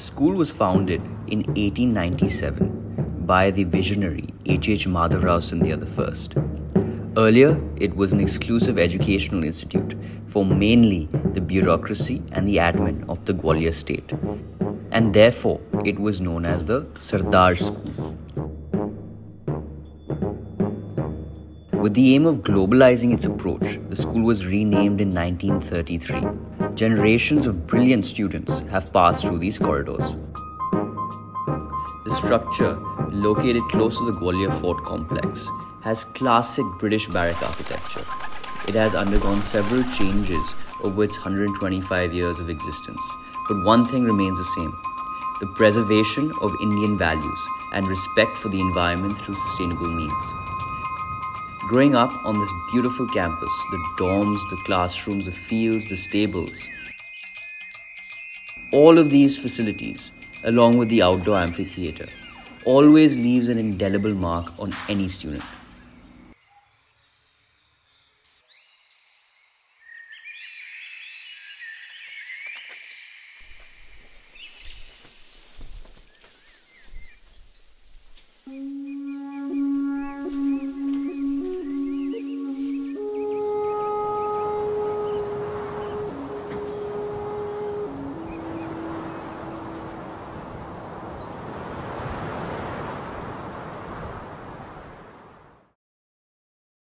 school was founded in 1897 by the visionary H. H. Madhavrao Scindia I. Earlier, it was an exclusive educational institute for mainly the bureaucracy and the admin of the Gwalior state, and therefore it was known as the Sardar School. With the aim of globalizing its approach, the school was renamed in 1933. Generations of brilliant students have passed through these corridors. The structure, located close to the Gwalior Fort complex, has classic British barrack architecture. It has undergone several changes over its 125 years of existence, but one thing remains the same the preservation of Indian values and respect for the environment through sustainable means. Growing up on this beautiful campus, the dorms, the classrooms, the fields, the stables, all of these facilities, along with the outdoor amphitheater, always leaves an indelible mark on any student.